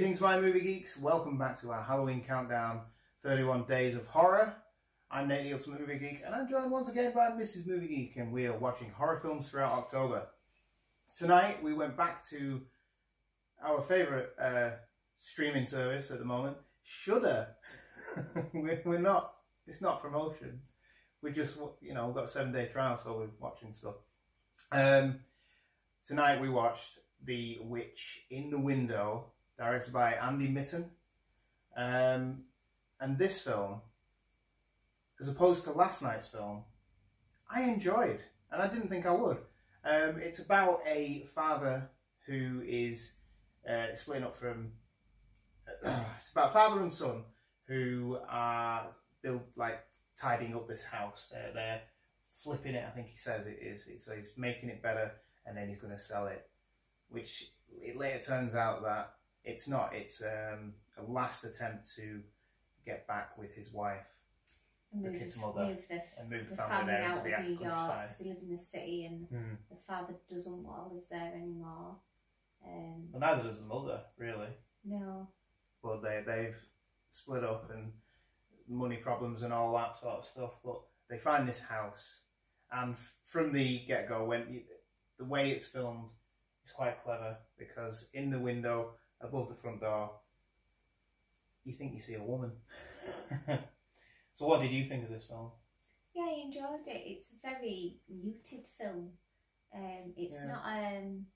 Greetings, my movie geeks. Welcome back to our Halloween countdown 31 Days of Horror. I'm Nate the Ultimate Movie Geek, and I'm joined once again by Mrs. Movie Geek, and we are watching horror films throughout October. Tonight, we went back to our favourite uh, streaming service at the moment, Shudder. we're, we're not, it's not promotion. We just, you know, we've got a seven day trial, so we're watching stuff. Um, tonight, we watched The Witch in the Window directed by Andy Mitton. Um, and this film, as opposed to last night's film, I enjoyed, and I didn't think I would. Um, it's about a father who is uh, splitting up from. Uh, it's about father and son who are build like tidying up this house. They're, they're flipping it. I think he says it is. So he's making it better, and then he's going to sell it. Which it later turns out that it's not. It's um, a last attempt to get back with his wife, and the move kid's mother, move the, and move the, the family, family there out to of the New York countryside. they live in the city and Mm. the father doesn't want to live there anymore. Um, Well, neither does the mother, really. no, But they they've split up and money problems and all that sort of stuff. But they find this house, and f- from the get go, when you, the way it's filmed is quite clever because in the window above the front door, you think you see a woman. so, what did you think of this film? yeah, I enjoyed it. It's a very muted film. Um, it's Yeah. not um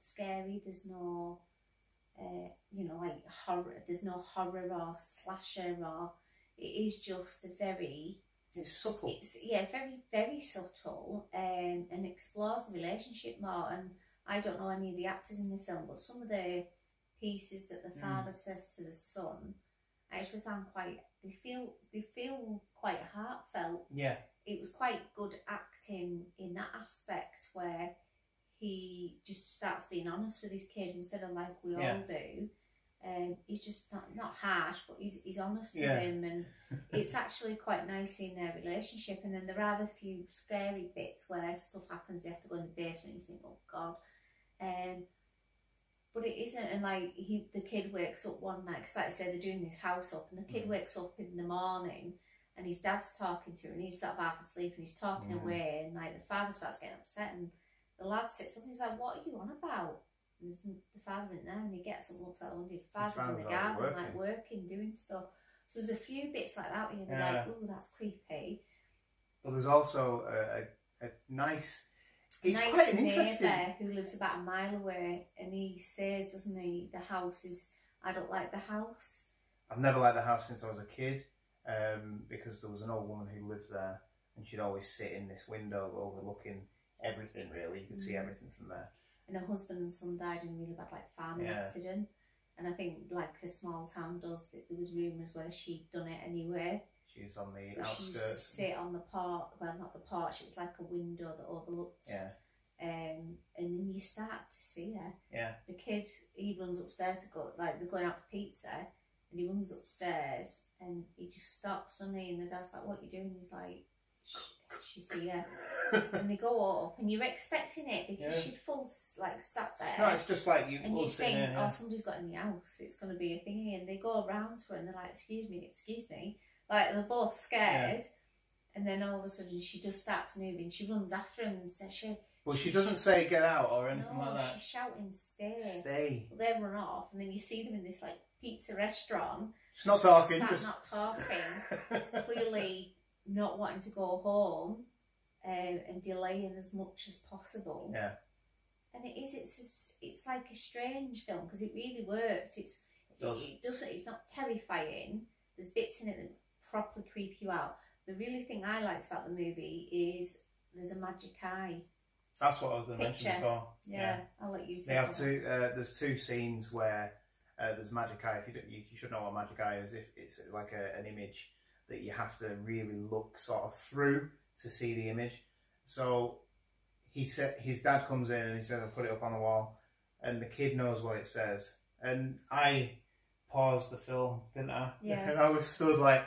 scary. There's no, uh, you know, like horror. There's no horror or slasher or. It is just a very It's subtle. it's yeah very very subtle um, and explores the relationship more and i don't know any of the actors in the film but some of the pieces that the Mm. father says to the son i actually found quite they feel they feel quite heartfelt Yeah, it was quite good acting in that aspect where he just starts being honest with his kids instead of like we Yeah. all do um, he's just not, not harsh but he's, he's honest Yeah. with him and it's actually quite nice in their relationship. And then there are the few scary bits where stuff happens, they have to go in the basement and you think, oh God. Um, but it isn't, and like he, the kid wakes up one night, because like I said, they're doing this house up, and the kid Mm. wakes up in the morning and his dad's talking to him, and he's sort of half asleep and he's talking away, and like the father starts getting upset, and the lad sits up and he's like, What are you on about? And the the father isn't there, and he gets and looks out the window. His father's in the garden, like working. working, doing stuff. So there's a few bits like that where you're Yeah. like, ooh, that's creepy. but there's also a, a, a nice. It's nice quite an neighbour interesting. who lives about a mile away, and he says, doesn't he, the house is, I don't like the house. I've never liked the house since I was a kid um, because there was an old woman who lived there and she'd always sit in this window overlooking everything really. You could see Mm. everything from there. And her husband and son died in a really bad like farming Yeah. accident. And I think like the small town does, there was rumours where she'd done it anyway. On the But she used to sit on the porch, well not the porch, it was like a window that overlooked. Yeah, Um, and then you start to see her. yeah. the kid he runs upstairs to go like they're going out for pizza and he runs upstairs and he just stops suddenly and the dad's like what are you doing he's like she's here and they go up and you're expecting it because Yeah. she's full like sat there no, it's just like you and you think there. Yeah. oh somebody's got in the house it's going to be a thingy and they go around to her and they're like excuse me excuse me like they're both scared and then all of a sudden she just starts moving she runs after him and says she well, she doesn't say get out or anything no like that. she's shouting stay Stay. they run off, and then you see them in this like pizza restaurant. She's not talking. Just not talking, clearly not wanting to go home, um, and delaying as much as possible. yeah. And it is, it's just, it's like a strange film because it really worked. It's It does. it doesn't, it's not terrifying. There's bits in it that properly creep you out. The really thing I liked about the movie is there's a magic eye. That's what I was going to mention before. Yeah, I'll let you They have two. Uh, there's two scenes where Uh, there's magic eye. If you, don't, you you should know what magic eye is. If it's like a, an image that you have to really look sort of through to see the image. So he said his dad comes in and he says, "I'll put it up on the wall," and the kid knows what it says. And I paused the film, didn't I? Yeah. And I was stood like,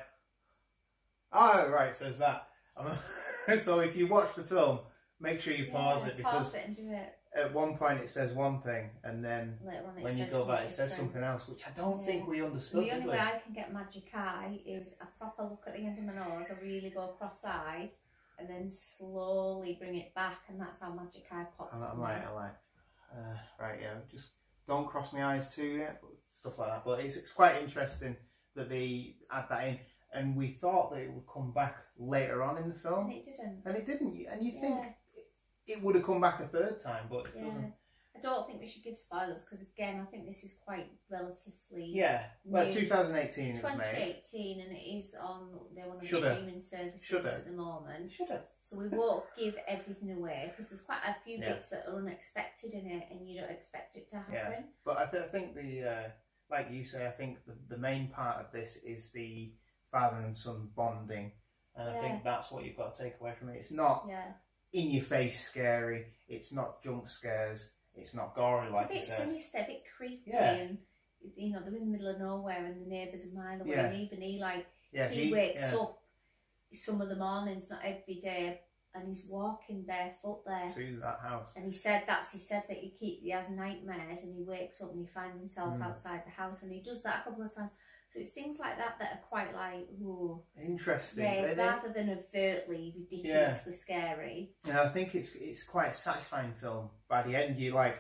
"Oh, right, says that." so if you watch the film, make sure you pause it because pause it it at one point it says one thing, and then. When you go back, it says different. something else, which I don't Yeah. think we understood. The only way I can get magic eye is a proper look at the end of my nose, I really go cross-eyed, and then slowly bring it back, and that's how magic eye pops. I'm, I'm like. I'm like, uh, right, yeah, just don't cross my eyes too yet, stuff like that. But it's, it's quite interesting that they add that in, and we thought that it would come back later on in the film. and it didn't. and it didn't. And you think Yeah. it, it would have come back a third time, but it Yeah. doesn't. I don't think we should give spoilers because again, I think this is quite relatively Yeah, well, New- 2018 it was made. 2018, and it is on they're one of the streaming services Shudder. at the moment. Should have. So we won't give everything away because there's quite a few Yeah. bits that are unexpected in it, and you don't expect it to happen. Yeah. But I, th- I think the, uh, like you say, I think the, the main part of this is the father and son bonding. And I Yeah. think that's what you've got to take away from it. It's not Yeah. in your face scary. It's not jump scares. It's not gory like. It's like a bit sinister, a bit creepy, Yeah. and you know they're in the middle of nowhere, and the neighbours a mile away, and even he like Yeah, he, wakes up some of the mornings, not every day, and he's walking barefoot there. to that house. And he said that's he said that he keep he has nightmares and he wakes up and he finds himself Mm. outside the house and he does that a couple of times. So it's things like that that are quite like, ooh, Interesting. yeah, rather than overtly ridiculously scary. And I think it's it's quite a satisfying film. By the end, you're like,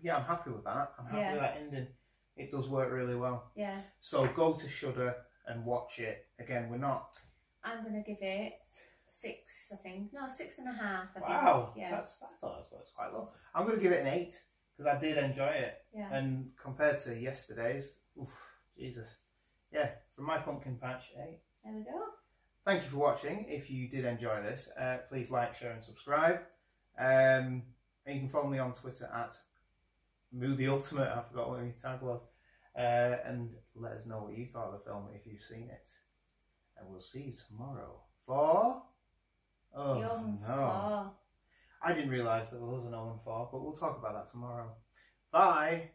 yeah, I'm happy with that. I'm happy Yeah. with that ending. It does work really well. Yeah, So go to Shudder and watch it. Again, we're not. I'm gonna give it six, I think. No, six and a half. I Wow, think. Yeah, that's I thought that was quite low. I'm going to give it an eight because I did enjoy it. yeah. And compared to yesterday's, oof, Jesus, yeah, from my pumpkin patch, eight. There we go. Thank you for watching. If you did enjoy this, uh, please like, share, and subscribe. Um, and you can follow me on Twitter at Movie Ultimate. I forgot what my tag was. Uh, and let us know what you thought of the film if you've seen it. And we'll see you tomorrow for. Oh Young no! four. I didn't realise that there was an 0 and 4, but we'll talk about that tomorrow. Bye.